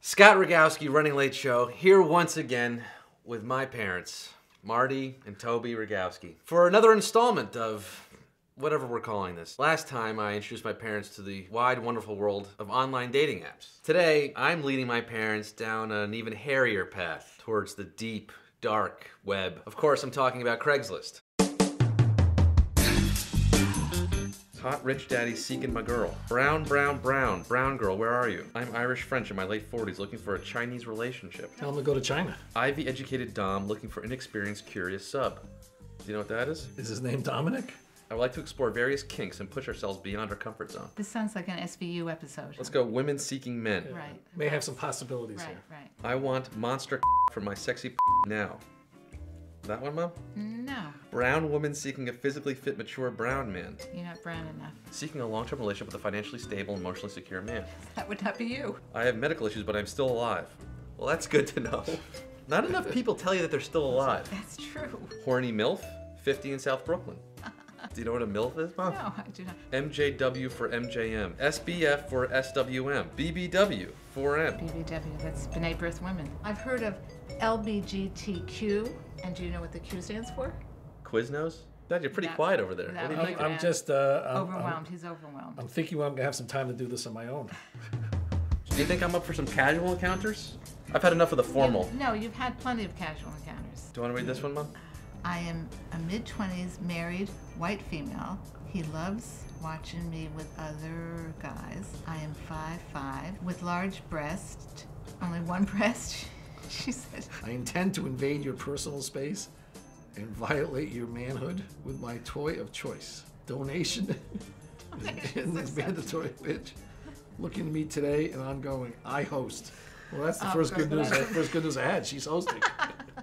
Scott Rogowsky, Running Late Show, here once again with my parents, Marty and Tobi Rogowsky, for another installment of whatever we're calling this. Last time I introduced my parents to the wide, wonderful world of online dating apps. Today, I'm leading my parents down an even hairier path towards the deep, dark web. Of course, I'm talking about Craigslist. Hot rich daddy seeking my girl. Brown, brown, brown. Brown girl, where are you? I'm Irish French in my late 40s looking for a Chinese relationship. Tell him to go to China. Ivy educated Dom looking for inexperienced, curious sub. Do you know what that is? Is his name Dominic? I would like to explore various kinks and push ourselves beyond our comfort zone. This sounds like an SVU episode. Let's go women seeking men. Right. May have some possibilities Right, here. right. I want monster for my sexy now. That one, Mom? No, Brown woman seeking a physically fit, mature brown man. you're not brown enough. Seeking a long-term relationship with a financially stable, emotionally secure man. That would not be you. I have medical issues, but I'm still alive. Well, that's good to know. Not enough people tell you that they're still alive. That's true. Horny MILF, 50 in South Brooklyn. Do you know what a MILF is, Mom? No, I do not. MJW for MJM. SBF for SWM. BBW for M. BBW, that's B'nai B'rith Women. I've heard of LBGTQ, and do you know what the Q stands for? Quiznos? Dad, you're pretty That- quiet over there. What do you think? I'm, I'm just uh, I'm, I'm- overwhelmed. He's overwhelmed. I'm thinking I'm gonna have some time to do this on my own. Do you think I'm up for some casual encounters? I've had enough of the formal. You- no, you've had plenty of casual encounters. Do you want to read this one, Mom? I am a mid 20s married white female. He loves watching me with other guys. I am 5'5 with large breasts, only one breast, she said. I intend to invade your personal space and violate your manhood with my toy of choice. Donation in this mandatory bitch. Looking to me today and ongoing. I host. Well, that's the Oh, first good good. news. First good news I had. She's hosting.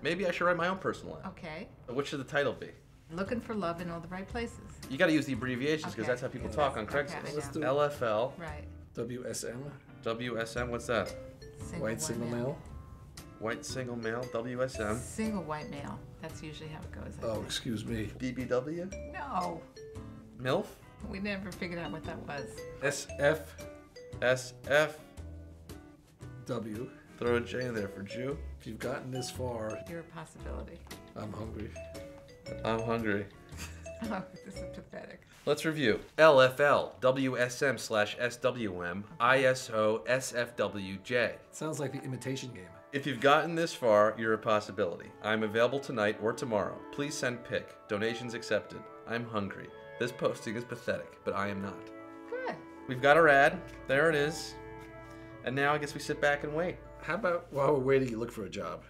Maybe I should write my own personal ad. Okay. What should the title be? Looking for love in all the right places. You got to use the abbreviations because Okay. that's how people Yeah, talk on Craigslist. I Let's do LFL, Right. WSM, WSM, what's that? Single white single male. White single male, WSM, Single white male. That's usually how it goes. I Oh, think. excuse me. BBW, No. MILF, We never figured out what that was. SF, SF, W. throw a J in there for Jew. If you've gotten this far, You're a possibility. I'm hungry. I'm hungry. Oh, this is pathetic. Let's review. LFL, WSM slash SWM, ISO, SFWJ. Sounds like the imitation game. If you've gotten this far, you're a possibility. I'm available tonight or tomorrow. Please send pic. Donations accepted. I'm hungry. This posting is pathetic, but I am not. Good. We've got our ad. There it is. And now I guess we sit back and wait. How about while we're waiting, you look for a job?